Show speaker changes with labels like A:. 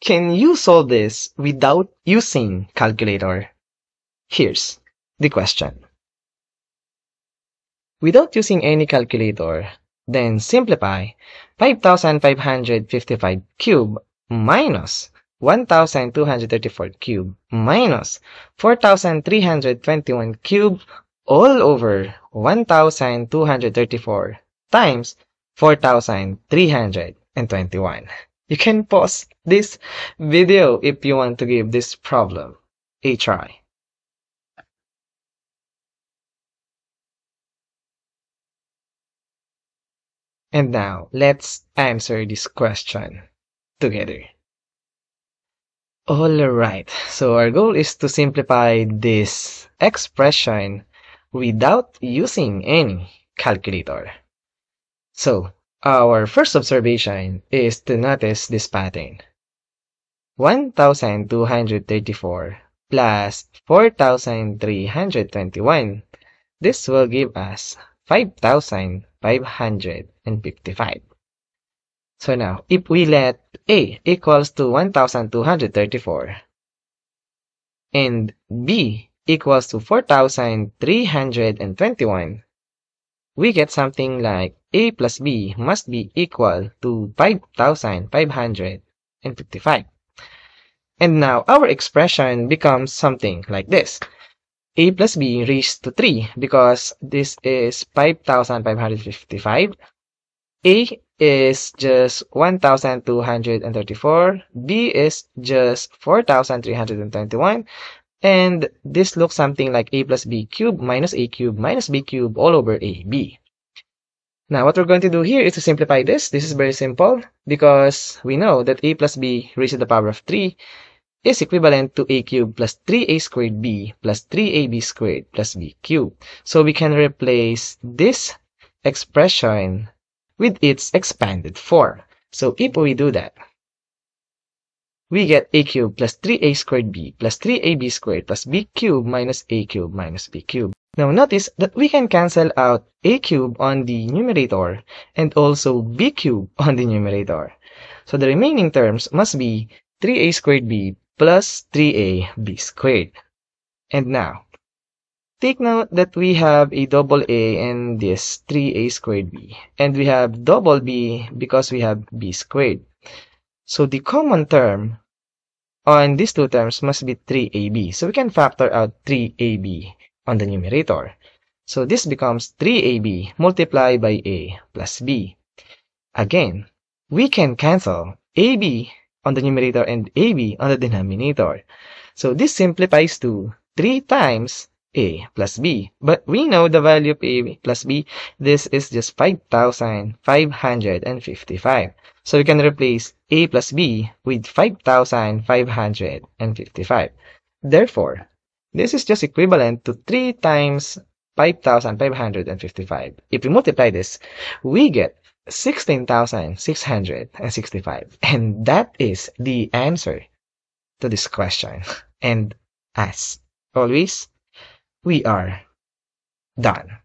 A: can you solve this without using calculator? Here's the question. Without using any calculator, then simplify 5,555 cube minus 1,234 cube minus 4,321 cube all over 1,234 times 4,321. You can pause this video if you want to give this problem a try. And now, let's answer this question together. Alright, so our goal is to simplify this expression without using any calculator. So, our first observation is to notice this pattern. 1,234 plus 4,321. This will give us 5,555. So now, if we let A equals to 1,234 and B equals to 4,321, we get something like A plus B must be equal to 5,555. And now our expression becomes something like this. A plus B raised to 3 because this is 5,555. A is just 1,234. B is just 4,321. And this looks something like a plus b cubed minus a cubed minus b cubed all over ab. Now, what we're going to do here is to simplify this. This is very simple because we know that a plus b raised to the power of 3 is equivalent to a cubed plus 3a squared b plus 3ab squared plus b cubed. So we can replace this expression with its expanded form. So if we do that, we get a cubed plus 3a squared b plus 3ab squared plus b cubed minus a cubed minus b cubed. Now notice that we can cancel out a cube on the numerator and also b cube on the numerator. So the remaining terms must be 3a squared b plus 3a b squared. And now, take note that we have a double a and this 3a squared b. And we have double b because we have b squared. So the common term on these two terms must be 3ab. So we can factor out 3ab on the numerator. So this becomes 3ab multiplied by a plus b. Again, we can cancel ab on the numerator and ab on the denominator. So this simplifies to 3 times a plus b. But we know the value of a plus b. This is just 5,555. So we can replace a plus b with 5,555. Therefore, this is just equivalent to 3 times 5,555. If we multiply this, we get 16,665. And that is the answer to this question. And as always, we are done.